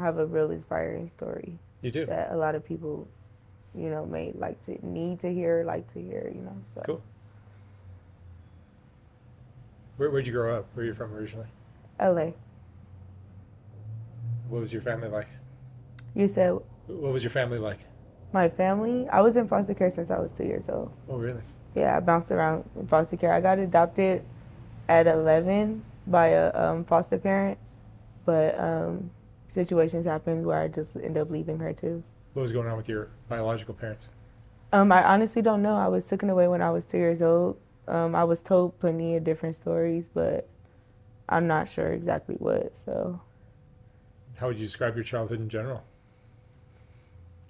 have a real inspiring story. You do. That a lot of people, you know, may like to need to hear, like to hear, you know. So. Cool. Where, where'd you grow up? Where are you from originally? LA. What was your family like? You said What was your family like? my family. I was in foster care since I was two years old. Oh, really? Yeah, I bounced around in foster care. I got adopted at 11 by a um, foster parent, but um, situations happen where I just end up leaving her too. What was going on with your biological parents? Um, I honestly don't know. I was taken away when I was two years old. Um, I was told plenty of different stories, but I'm not sure exactly what. So, How would you describe your childhood in general?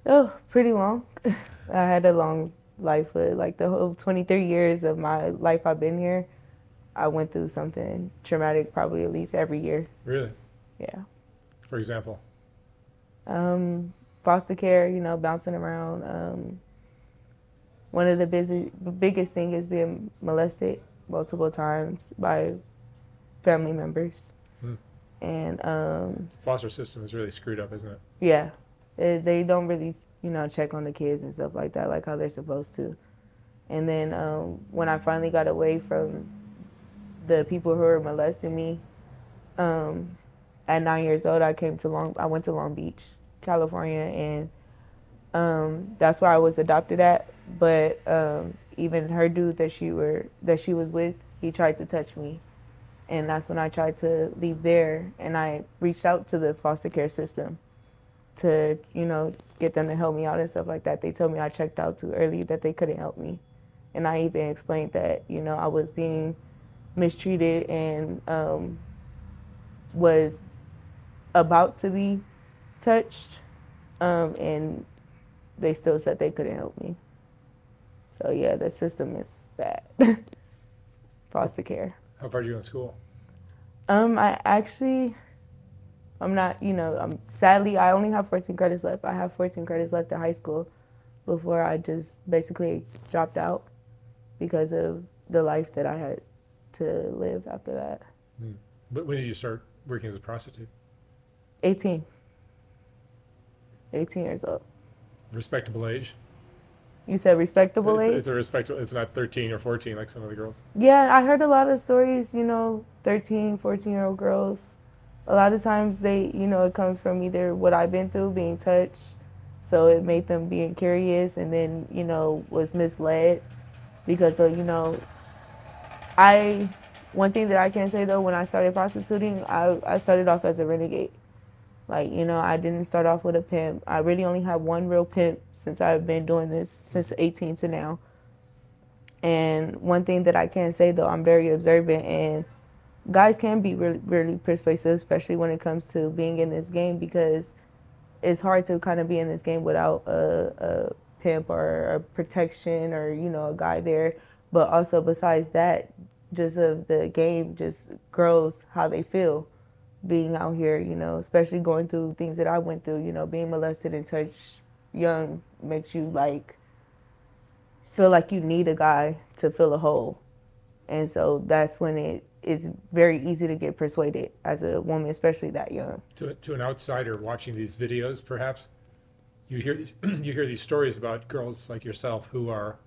oh, pretty long. I had a long life, but like the whole 23 years of my life I've been here, I went through something traumatic probably at least every year. Really? Yeah. For example? Um, foster care, you know, bouncing around. Um, one of the busy, biggest thing is being molested multiple times by family members. Hmm. And um, Foster system is really screwed up, isn't it? yeah, it, they don't really, you know, check on the kids and stuff like that, like how they're supposed to. And then um, when I finally got away from the people who were molesting me, um, at nine years old, I came to Long. I went to Long Beach, California, and um, that's where I was adopted at. But um, even her dude that she were that she was with, he tried to touch me, and that's when I tried to leave there, and I reached out to the foster care system to you know get them to help me out and stuff like that. They told me I checked out too early that they couldn't help me, and I even explained that you know I was being mistreated and um, was about to be touched, um, and they still said they couldn't help me. So yeah, the system is bad. Foster care. How far did you go in school? Um, I actually, I'm not, you know, I'm sadly I only have 14 credits left. I have 14 credits left in high school before I just basically dropped out because of the life that I had to live after that. But when did you start working as a prostitute? 18. 18 years old. Respectable age? You said respectable it's, age? it's a respectable. It's not 13 or 14 like some of the girls. Yeah, I heard a lot of stories, you know, 13, 14 year old girls. A lot of times they, you know, it comes from either what I've been through, being touched, so it made them being curious and then, you know, was misled because of, you know, I, one thing that I can say though, when I started prostituting, I, I started off as a renegade. Like, you know, I didn't start off with a pimp. I really only had one real pimp since I've been doing this since 18 to now. And one thing that I can say though, I'm very observant and guys can be really, really persuasive, especially when it comes to being in this game because it's hard to kind of be in this game without a, a pimp or a protection or, you know, a guy there. But also besides that, just of the game just grows how they feel being out here, you know, especially going through things that I went through, you know, being molested and touched young makes you like feel like you need a guy to fill a hole. And so that's when it is very easy to get persuaded as a woman, especially that young. To, to an outsider watching these videos, perhaps you hear these, you hear these stories about girls like yourself who are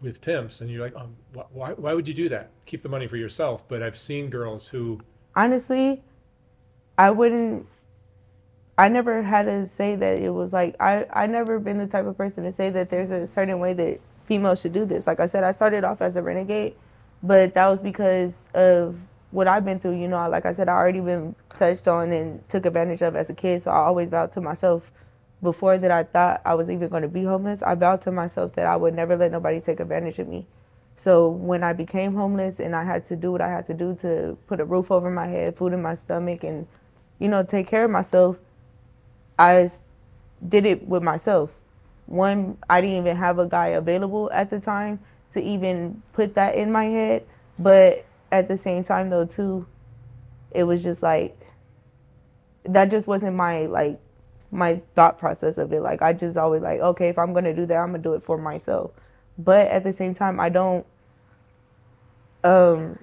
with pimps, and you're like, oh, wh- why, why would you do that? Keep the money for yourself. But I've seen girls who Honestly, I wouldn't I never had to say that it was like I I never been the type of person to say that there's a certain way that females should do this. Like I said, I started off as a renegade, but that was because of what I've been through. You know, like I said, I already been touched on and took advantage of as a kid. So I always vowed to myself before that I thought I was even going to be homeless. I vowed to myself that I would never let nobody take advantage of me. So when I became homeless and I had to do what I had to do to put a roof over my head, food in my stomach, and you know take care of myself, I did it with myself. One, I didn't even have a guy available at the time to even put that in my head. But at the same time, though, too, it was just like that just wasn't my like my thought process of it. Like I just always like, okay, if I'm gonna do that, I'm gonna do it for myself. But at the same time, I don't um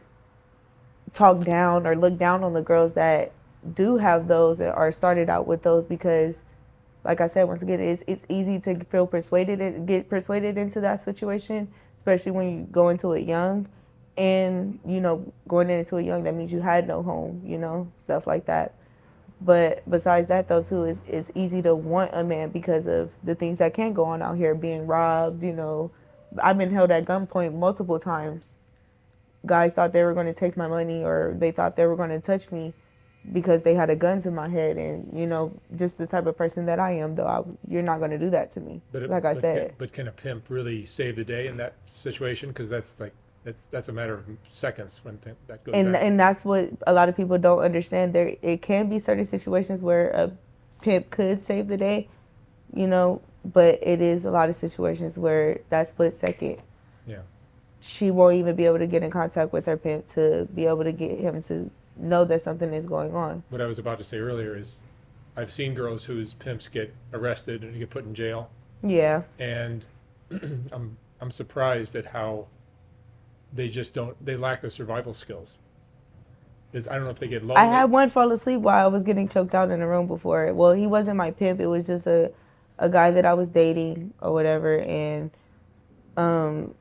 talk down or look down on the girls that do have those or are started out with those because like I said once again it's it's easy to feel persuaded and get persuaded into that situation especially when you go into it young. And you know going into it young that means you had no home you know stuff like that. But besides that though too it's, it's easy to want a man because of the things that can go on out here being robbed you know. I've been held at gunpoint multiple times. Guys thought they were going to take my money or they thought they were going to touch me because they had a gun to my head and you know just the type of person that i am though I, you're not going to do that to me But it- like i but said can, but can a pimp really save the day in that situation? Because that's like that's that's a matter of seconds when th- that goes and down. and that's what a lot of people don't understand there it can be certain situations where a pimp could save the day you know but it is a lot of situations where that split second yeah. she won't even be able to get in contact with her pimp to be able to get him to know that something is going on What I was about to say earlier is, I've seen girls whose pimps get arrested and get put in jail, yeah and I'm I'm surprised at how they just don't they lack the survival skills. It's, I don't know if they get lonely. I had one fall asleep while I was getting choked out in a room before. Well, he wasn't my pimp. It was just a, a guy that I was dating or whatever. And um,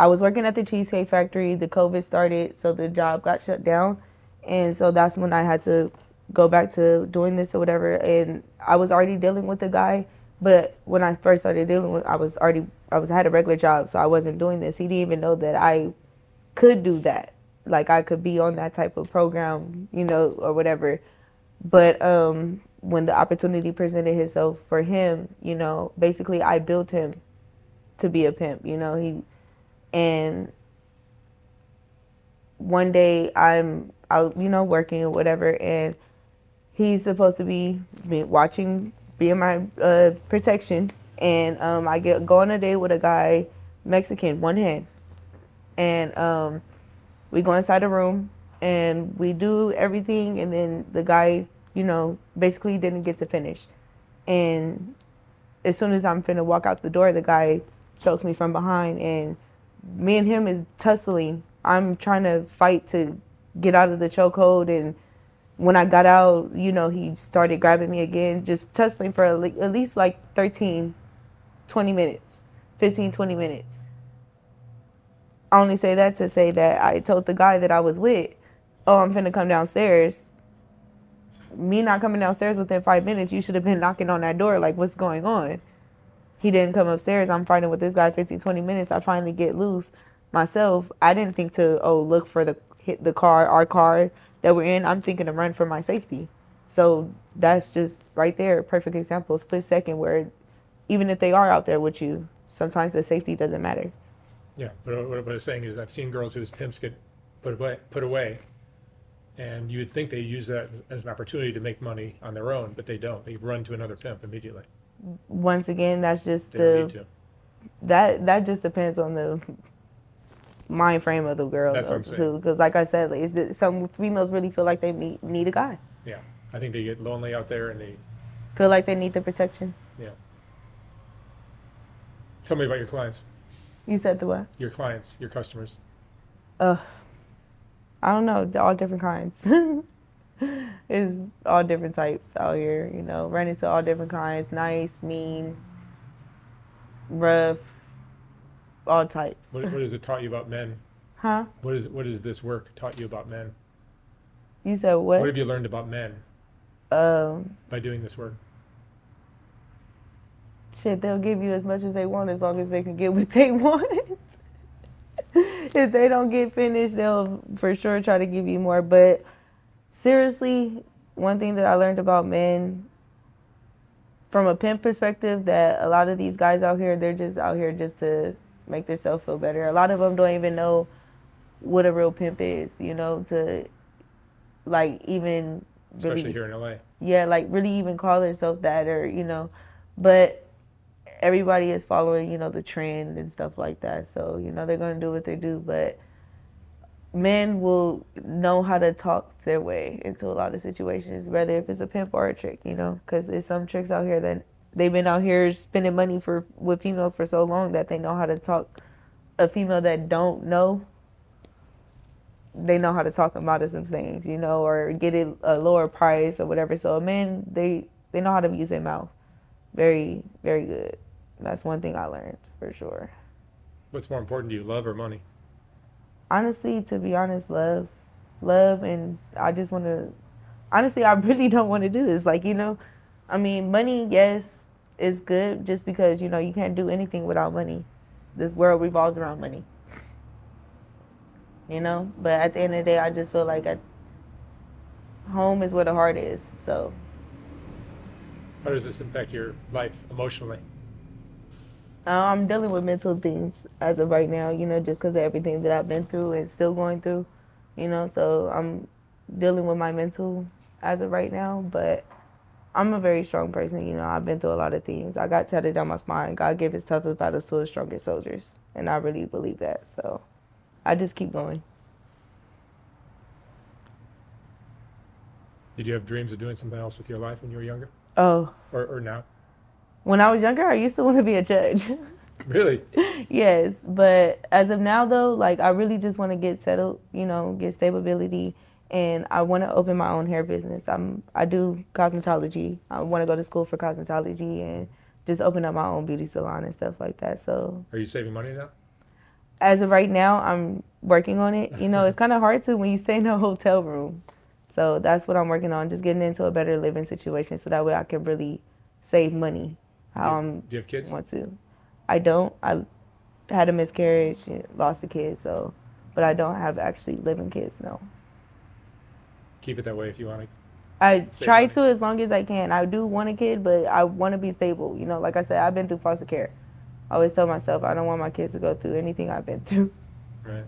I was working at the Cheesecake Factory. The COVID started, so the job got shut down. And so that's when I had to go back to doing this or whatever. And I was already dealing with the guy. But when I first started dealing with, I was already, I was I had a regular job, so I wasn't doing this. He didn't even know that I could do that. Like I could be on that type of program, you know, or whatever. But um, when the opportunity presented itself for him, you know, basically I built him to be a pimp. You know, he and one day I'm out, you know, working or whatever, and he's supposed to be watching, being my uh, protection, and um, I get go on a date with a guy, Mexican, one hand, and um, we go inside a room and we do everything, and then the guy, you know, basically didn't get to finish, and as soon as I'm finna walk out the door, the guy chokes me from behind, and me and him is tussling. I'm trying to fight to get out of the chokehold, and when I got out, you know, he started grabbing me again, just tussling for at least like 13, 20 minutes, 15, 20 minutes. I only say that to say that I told the guy that I was with, oh, I'm finna come downstairs. Me not coming downstairs within five minutes, you should have been knocking on that door, like, what's going on? He didn't come upstairs. I'm fighting with this guy 15, 20 minutes. I finally get loose myself. I didn't think to, oh, look for the hit the car, our car that we're in. I'm thinking to run for my safety. So that's just right there, perfect example, split second where even if they are out there with you, sometimes the safety doesn't matter. Yeah, but what I was saying is I've seen girls whose pimps get put away, put away, and you would think they use that as an opportunity to make money on their own, but they don't. They run to another pimp immediately. Once again, that's just the that that just depends on the mind frame of the girl That's what I'm though, too. Because like I said, like, just, some females really feel like they need, need a guy, Yeah, I think they get lonely out there, and they feel like they need the protection. yeah. Tell me about your clients, You said the what? your clients, your customers. Uh, I don't know, all different kinds. it's all different types out here, you know, run into all different kinds, nice, mean, rough, all types. What, what has it taught you about men? Huh? What is what has this work taught you about men? You said What what? have you learned about men Um, by doing this work? shit, they'll give you as much as they want as long as they can get what they want. if they don't get finished, they'll for sure try to give you more. But seriously, one thing that I learned about men from a pimp perspective that a lot of these guys out here, they're just out here just to make themselves feel better. A lot of them don't even know what a real pimp is, you know, to like even Especially really here in LA. yeah, like really even call herself that or, you know, but everybody is following, you know, the trend and stuff like that. So, you know, they're going to do what they do, but men will know how to talk their way into a lot of situations, whether if it's a pimp or a trick, you know, because there's some tricks out here that they've been out here spending money for with females for so long that they know how to talk a female that don't know they know how to talk about some things, you know, or get it a lower price or whatever. So men, they they know how to use their mouth. Very, very good. That's one thing I learned for sure. What's more important to you, love or money? Honestly, to be honest, love, love, and I just want to. Honestly, I really don't want to do this. Like you know, I mean, money, yes, is good, just because you know you can't do anything without money. This world revolves around money you know. But at the end of the day, I just feel like at home is where the heart is. So. How does this impact your life emotionally? Uh, I'm dealing with mental things as of right now, you know, just because of everything that I've been through and still going through, you know. So I'm dealing with my mental as of right now, but I'm a very strong person. You know, I've been through a lot of things. I got tatted down my spine. God gave his toughest battles to his strongest soldiers, and I really believe that. So. I just keep going. Did you have dreams of doing something else with your life when you were younger? Oh. Or, or now? When I was younger, I used to want to be a judge. Really? yes, but as of now, though, like I really just want to get settled, you know, get stability, and I want to open my own hair business. I'm I do cosmetology. I want to go to school for cosmetology and just open up my own beauty salon and stuff like that. So. Are you saving money now? as of right now, I'm working on it. You know, it's kind of hard to when you stay in a hotel room. So that's what I'm working on, just getting into a better living situation so that way I can really save money. You, um, do you have kids? Want to? I don't. I had a miscarriage, lost a kid, so, but I don't have actually living kids. No. Keep it that way if you want to. I try money. to as long as I can. I do want a kid, but I want to be stable. You know, like I said, I've been through foster care. I always tell myself I don't want my kids to go through anything I've been through. Right.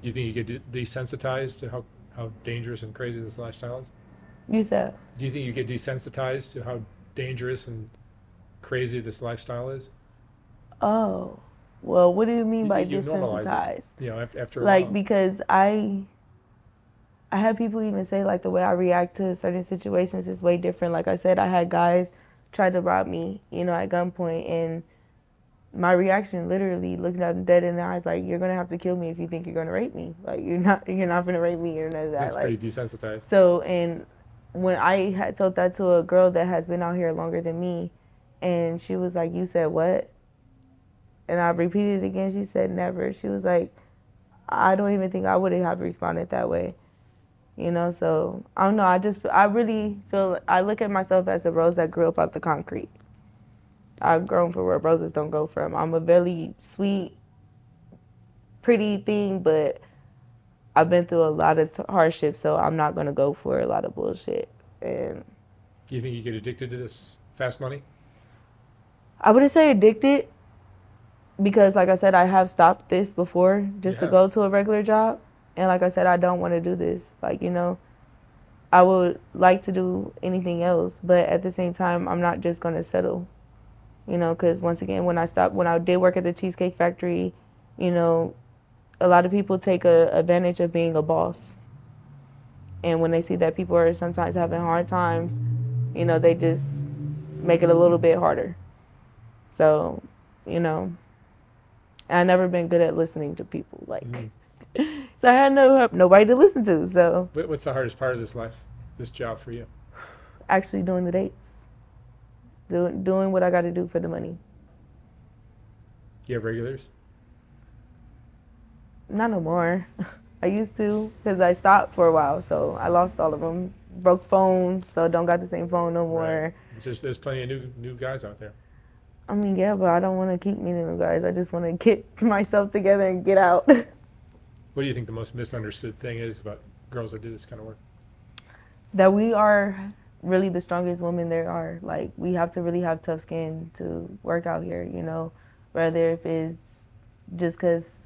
Do you think you get desensitized to how, how dangerous and crazy this lifestyle is? You said. Do you think you get desensitized to how dangerous and crazy this lifestyle is? Oh, well, what do you mean you, by you desensitized? You know, after, like because I, I had people even say like the way I react to certain situations is way different. Like I said, I had guys tried to rob me, you know, at gunpoint. And my reaction, literally looking at them dead in the eyes, like, you're gonna have to kill me if you think you're gonna rape me. Like, you're not, you're not gonna rape me or none of that. That's like, pretty desensitized. So, and when I had told that to a girl that has been out here longer than me, and she was like, "You said what?" And I repeated it again. She said, "Never." She was like, "I don't even think I would have responded that way." you know so i don't know i just i really feel i look at myself as a rose that grew up out of the concrete i've grown from where roses don't go from i'm a very sweet pretty thing but i've been through a lot of t- hardships so i'm not going to go for a lot of bullshit and do you think you get addicted to this fast money i wouldn't say addicted because like i said i have stopped this before just yeah. to go to a regular job and like I said, I don't want to do this. Like, you know, I would like to do anything else, but at the same time, I'm not just going to settle. You know, because once again, when I stopped, when I did work at the Cheesecake Factory, you know, a lot of people take a advantage of being a boss. And when they see that people are sometimes having hard times, you know, they just make it a little bit harder. So, you know, I never been good at listening to people. Like, mm. so I had no nobody to listen to. So what's the hardest part of this life, this job for you? Actually, doing the dates, doing doing what I got to do for the money. You have regulars? Not no more. I used to because I stopped for a while, so I lost all of them. Broke phones, so don't got the same phone no more. Right. Just there's plenty of new new guys out there. I mean, yeah, but I don't want to keep meeting new guys. I just want to get myself together and get out. What do you think the most misunderstood thing is about girls that do this kind of work? That we are really the strongest women there are. Like we have to really have tough skin to work out here, you know, whether if it's just because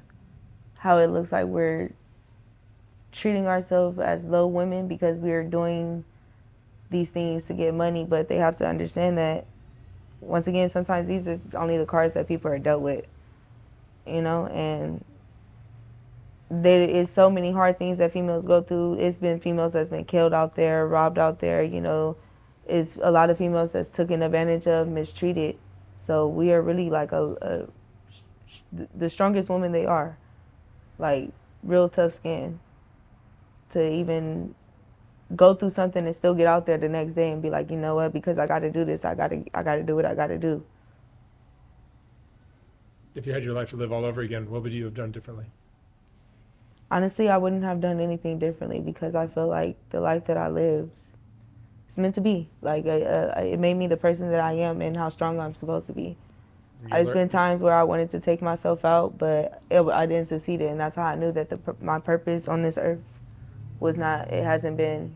how it looks like we're treating ourselves as low women because we are doing these things to get money, but they have to understand that once again, sometimes these are only the cards that people are dealt with, you know, and there is so many hard things that females go through. It's been females that's been killed out there, robbed out there. You know, it's a lot of females that's taken advantage of, mistreated. So we are really like a, a the strongest woman they are. Like real tough skin to even go through something and still get out there the next day and be like, you know what, because I got to do this, I got to I got to do what I got to do. If you had your life to live all over again, what would you have done differently? Honestly, I wouldn't have done anything differently because I feel like the life that I lived it's meant to be. Like uh, uh, it made me the person that I am and how strong I'm supposed to be. There's been times where I wanted to take myself out, but it, I didn't succeed, and that's how I knew that the my purpose on this earth was not. It hasn't been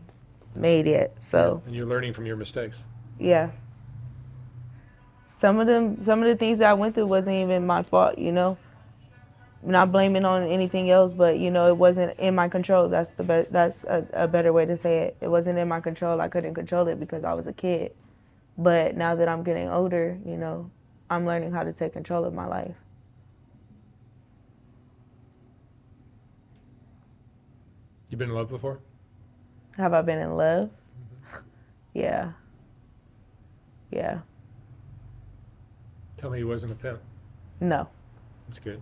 made yet. So. And you're learning from your mistakes. Yeah. Some of them, some of the things that I went through wasn't even my fault. You know. Not blaming on anything else, but you know, it wasn't in my control. That's the be- that's a, a better way to say it. It wasn't in my control. I couldn't control it because I was a kid. But now that I'm getting older, you know, I'm learning how to take control of my life. You've been in love before? Have I been in love? Mm-hmm. Yeah. Yeah. Tell me he wasn't a pimp. No. That's good.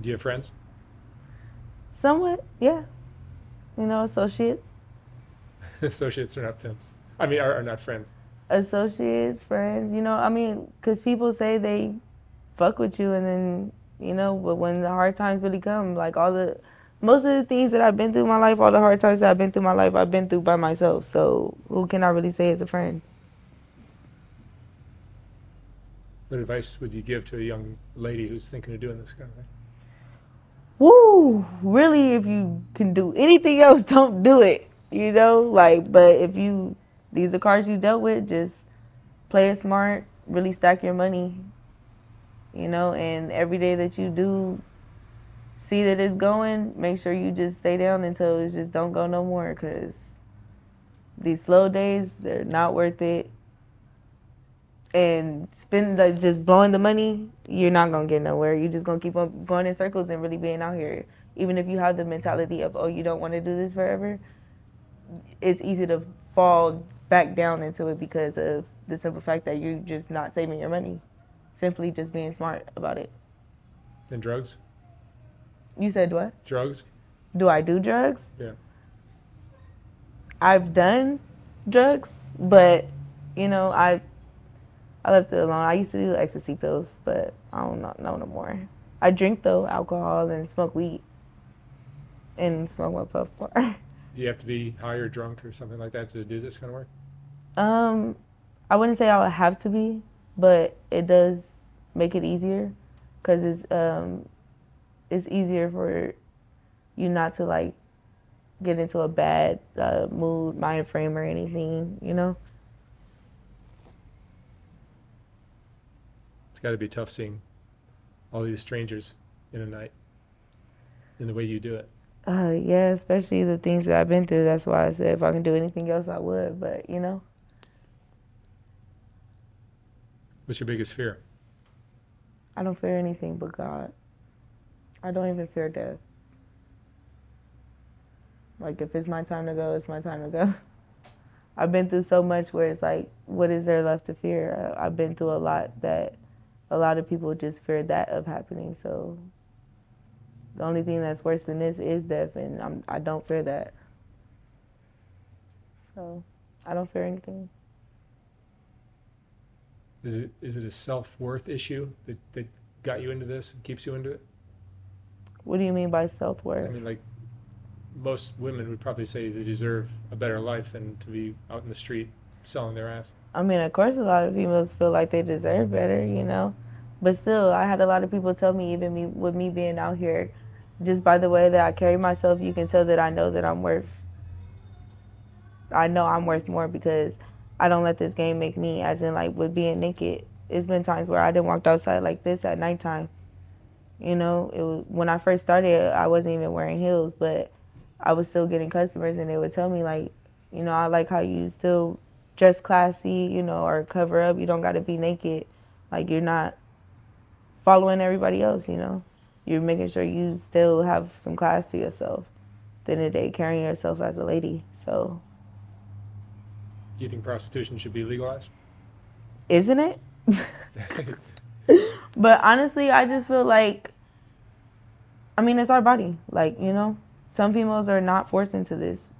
Do you have friends? Somewhat, yeah. You know, associates. associates are not pimps. I mean, are, are not friends. Associates, friends, you know, I mean, because people say they fuck with you and then, you know, but when the hard times really come, like all the, most of the things that I've been through in my life, all the hard times that I've been through my life, I've been through by myself. So who can I really say is a friend? What advice would you give to a young lady who's thinking of doing this kind of thing? Woo! Really, if you can do anything else, don't do it. You know, like, but if you these are cards you dealt with. Just play it smart, really stack your money, you know, and every day that you do see that it's going, make sure you just stay down until it just don't go no more because these slow days, they're not worth it. And spend like just blowing the money, you're not gonna get nowhere. You're just gonna keep on going in circles and really being out here. Even if you have the mentality of, oh, you don't want to do this forever, it's easy to fall back down into it because of the simple fact that you're just not saving your money. Simply just being smart about it. And drugs? You said what? Drugs? Do I do drugs? Yeah. I've done drugs, but you know, I I left it alone. I used to do ecstasy pills, but I don't know, know no more. I drink though alcohol and smoke weed and smoke my puff bar. Do you have to be high or drunk or something like that to do this kind of work? Um, I wouldn't say I would have to be, but it does make it easier because it's um, it's easier for you not to like get into a bad uh, mood, mind frame, or anything. You know. It's got to be tough seeing all these strangers in a night in the way you do it. Uh, yeah, especially the things that I've been through. That's why I said if I can do anything else, I would. But you know. What's your biggest fear? I don't fear anything but God. I don't even fear death. Like if it's my time to go, it's my time to go. I've been through so much where it's like, what is there left to fear? I've been through a lot that a lot of people just fear that of happening. So the only thing that's worse than this is death, and I'm, I don't fear that. So I don't fear anything. Is it is it a self worth issue that, that got you into this and keeps you into it? What do you mean by self worth? I mean, like most women would probably say they deserve a better life than to be out in the street selling their ass. I mean, of course, a lot of females feel like they deserve better, you know. But still, I had a lot of people tell me, even me with me being out here, just by the way that I carry myself, you can tell that I know that I'm worth. I know I'm worth more because I don't let this game make me. As in, like with being naked, it's been times where I didn't walk outside like this at nighttime. You know, it was, when I first started, I wasn't even wearing heels, but I was still getting customers, and they would tell me like, you know, I like how you still dress classy, you know, or cover up. You don't got to be naked, like you're not following everybody else, you know you're making sure you still have some class to yourself. At the end of the day, carrying yourself as a lady. So. Do you think prostitution should be legalized? Isn't it? but honestly, I just feel like, I mean, it's our body. Like, you know, some females are not forced into this.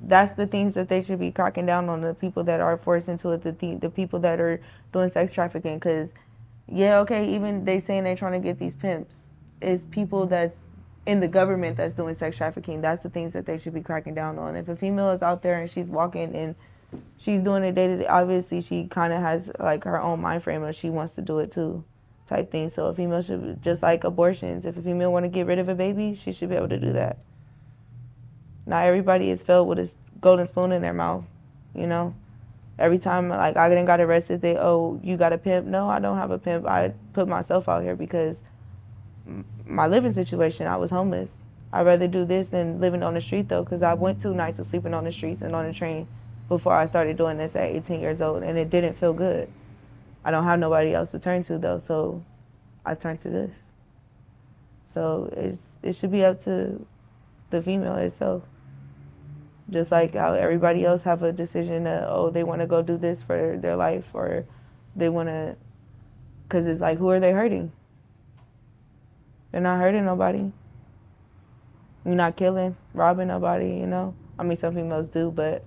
That's the things that they should be cracking down on the people that are forced into it, the, th- the people that are doing sex trafficking. Because, yeah, okay, even they saying they're trying to get these pimps, is people that's in the government that's doing sex trafficking. That's the things that they should be cracking down on. If a female is out there and she's walking and she's doing it day to day, obviously she kind of has like her own mind frame and she wants to do it too type thing. So a female should just like abortions. If a female want to get rid of a baby, she should be able to do that. Not everybody is filled with a golden spoon in their mouth, you know. Every time like I didn't got arrested, they oh you got a pimp. No, I don't have a pimp. I put myself out here because my living situation. I was homeless. I'd rather do this than living on the street though, because I went two nights of sleeping on the streets and on the train before I started doing this at 18 years old, and it didn't feel good. I don't have nobody else to turn to though, so I turned to this. So it's it should be up to the female itself. Just like how everybody else have a decision that oh they want to go do this for their life or they want to, cause it's like who are they hurting? They're not hurting nobody. You're not killing, robbing nobody. You know. I mean some females do, but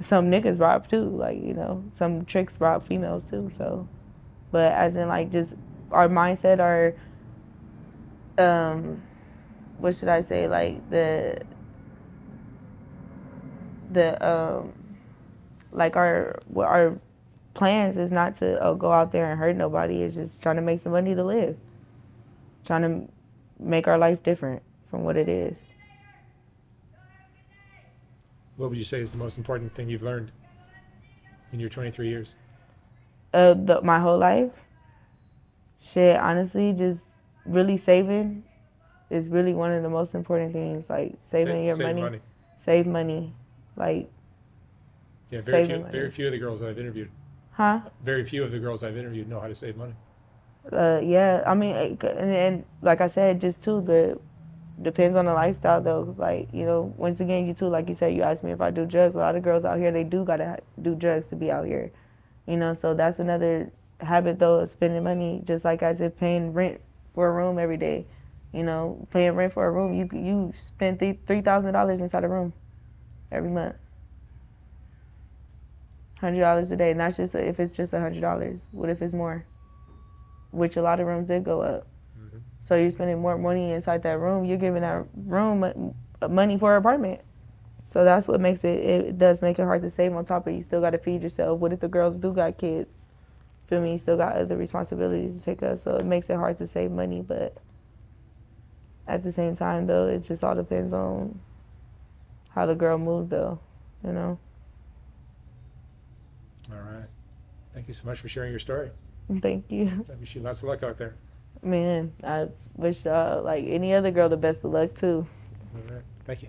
some niggas rob too. Like you know, some tricks rob females too. So, but as in like just our mindset, our um, what should I say? Like the the um, like our our plans is not to oh, go out there and hurt nobody. It's just trying to make some money to live, trying to make our life different from what it is. What would you say is the most important thing you've learned in your 23 years? Uh, the, my whole life. Shit, honestly, just really saving is really one of the most important things. Like saving Save- your save money, money. save money, like Yeah, very few, money. very few of the girls that I've interviewed, huh? very few of the girls I've interviewed know how to save money. Uh, yeah, I mean, and, and like I said, just too the depends on the lifestyle though. Like you know, once again, you too, like you said, you asked me if I do drugs. A lot of girls out here, they do gotta do drugs to be out here, you know. So that's another habit though of spending money, just like as if paying rent for a room every day. You know, paying rent for a room, you you spend th- three thousand dollars inside a room every month. Hundred dollars a day, not just if it's just a hundred dollars. What if it's more? Which a lot of rooms did go up. Mhm. So you're spending more money inside that room. You're giving that room money for an apartment. So that's what makes it. It does make it hard to save. On top of you still got to feed yourself. What if the girls do got kids? Feel me? You still got other responsibilities to take up. So it makes it hard to save money. But at the same time, though, it just all depends on how the girl moved, though. You know. All right. Thank you so much for sharing your story. Thank you. I wish you lots of luck out there. Man, I wish uh, like any other girl the best of luck too. All right. Thank you.